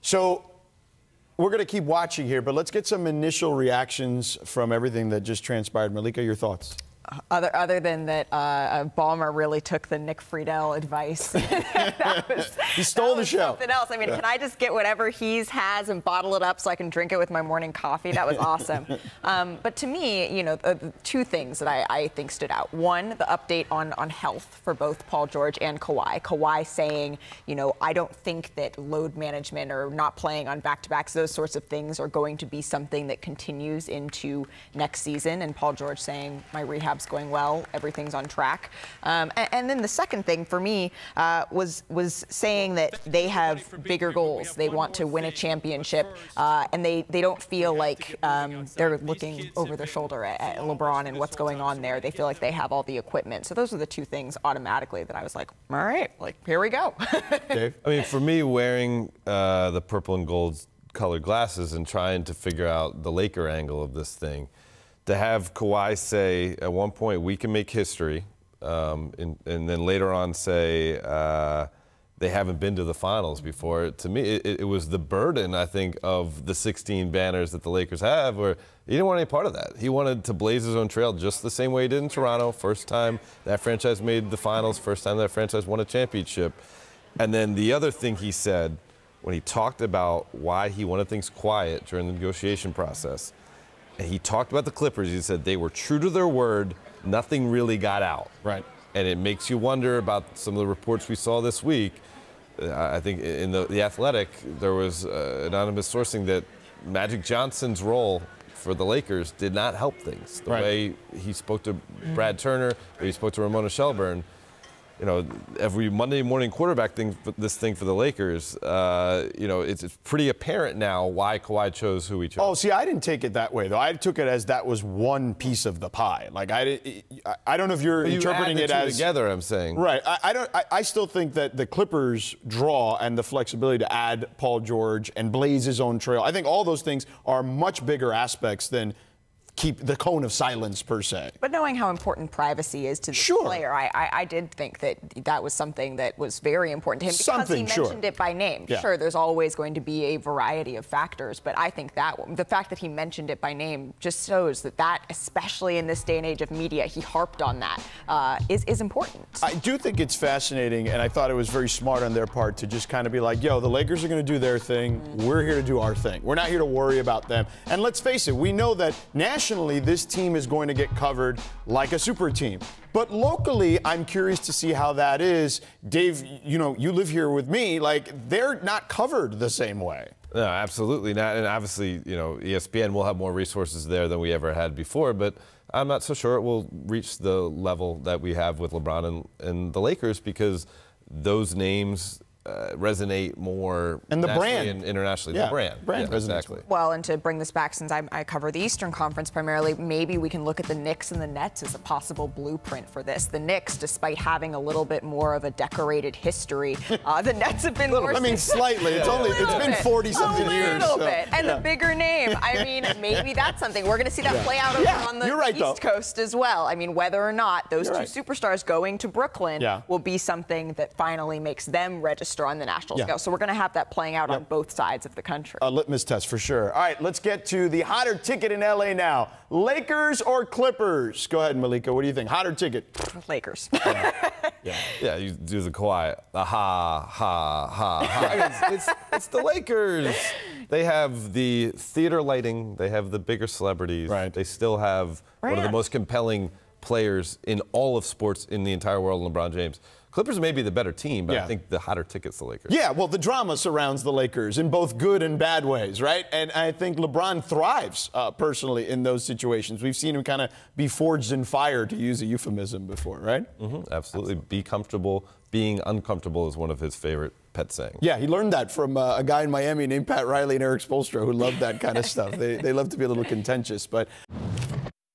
So we're going to keep watching here, but let's get some initial reactions from everything that just transpired. Malika, your thoughts? Other, other than that, uh, Ballmer really took the Nick Friedell advice. was, he stole the show. Something else. I mean, yeah. can I just get whatever he's has and bottle it up so I can drink it with my morning coffee? That was awesome. um, but to me, you know, uh, two things that I, I, think stood out. One, the update on on health for both Paul George and Kawhi. Kawhi saying, you know, I don't think that load management or not playing on back-to-backs, those sorts of things, are going to be something that continues into next season. And Paul George saying, my rehab going well, everything's on track. Um, and, and, then the second thing for me uh, was was saying that they have bigger goals. They want to win a championship, uh, and they, they don't feel like um, they're looking over their shoulder at, at, LeBron and what's going on there. They feel like they have all the equipment. So those are the two things automatically that I was like, all right, like here we go. Dave, I mean, for me, wearing uh, the purple and gold colored glasses and trying to figure out the Laker angle of this thing to have Kawhi say at one point we can make history, um, and, and, then later on say uh, they haven't been to the finals before. To me, it, it, was the burden I think of the 16 banners that the Lakers have, where he didn't want any part of that. He wanted to blaze his own trail just the same way he did in Toronto. First time that franchise made the finals. First time that franchise won a championship. And then the other thing he said when he talked about why he wanted things quiet during the negotiation process he talked about the Clippers. He said they were true to their word. Nothing really got out. Right. And it makes you wonder about some of the reports we saw this week. Uh, I think in the, the Athletic, there was uh, anonymous sourcing that Magic Johnson's role for the Lakers did not help things. The right. way he spoke to Brad Turner, he spoke to Ramona Shelburne – you know, every Monday morning quarterback thing, this thing for the Lakers, uh, you know, it's, it's, pretty apparent now why Kawhi chose who he chose. Oh, see, I didn't take it that way though. I took it as that was one piece of the pie. Like I, I don't know if you're you interpreting it as together. I'm saying right. I, I don't. I, I, still think that the Clippers draw and the flexibility to add Paul George and blaze his own trail. I think all those things are much bigger aspects than keep the cone of silence per se. But knowing how important privacy is to the sure. player, I, I, I, did think that that was something that was very important to him because something, he mentioned sure. it by name. Yeah. Sure, there's always going to be a variety of factors, but I think that the fact that he mentioned it by name just shows that that, especially in this day and age of media, he harped on that uh, is is important. I do think it's fascinating, and I thought it was very smart on their part to just kind of be like, "Yo, the Lakers are going to do their thing. Mm-hmm. We're here to do our thing. We're not here to worry about them." And let's face it, we know that nationally, this team is going to get covered like a super team. But locally, I'm curious to see how that is. Dave, you know, you live here with me. Like, they're not covered the same way. No, absolutely not. And obviously, you know, ESPN will have more resources there than we ever had before. But I'm not so sure it will reach the level that we have with LeBron and, and the Lakers because those names uh, resonate more and the brand and internationally. Yeah, the brand, brand yeah, exactly. Well, and to bring this back, since I, I, cover the Eastern Conference primarily, maybe we can look at the Knicks and the Nets as a possible blueprint for this. The Knicks, despite having a little bit more of a decorated history, uh, the Nets have been more. I mean, slightly. It's only it's been 40 something years. A little so, bit, and yeah. the bigger name. I mean, maybe that's something we're going to see that yeah. play out yeah, on the right, East though. Coast as well. I mean, whether or not those you're two right. superstars going to Brooklyn yeah. will be something that finally makes them register on the national scale. So we're going to have that playing out yep. on both sides of the country. A litmus test for sure. All right, let's get to the hotter ticket in LA now. Lakers or Clippers? Go ahead, Malika. What do you think? Hotter ticket? Lakers. Yeah, yeah. yeah you do the quiet. ha, ha, ha, ha. it's, it's, it's the Lakers. They have the theater lighting. They have the bigger celebrities. Right. They still have right. one of the most compelling players in all of sports in the entire world, LeBron James. Clippers may be the better team, but yeah. I think the hotter ticket's the Lakers. Yeah, well, the drama surrounds the Lakers in both good and bad ways, right? And I think LeBron thrives uh, personally in those situations. We've seen him kind of be forged in fire, to use a euphemism before, right? Mm-hmm, absolutely. absolutely. Be comfortable. Being uncomfortable is one of his favorite pet sayings. Yeah, he learned that from uh, a guy in Miami named Pat Riley and Erik Spoelstra who loved that kind of stuff. They, they love to be a little contentious, but.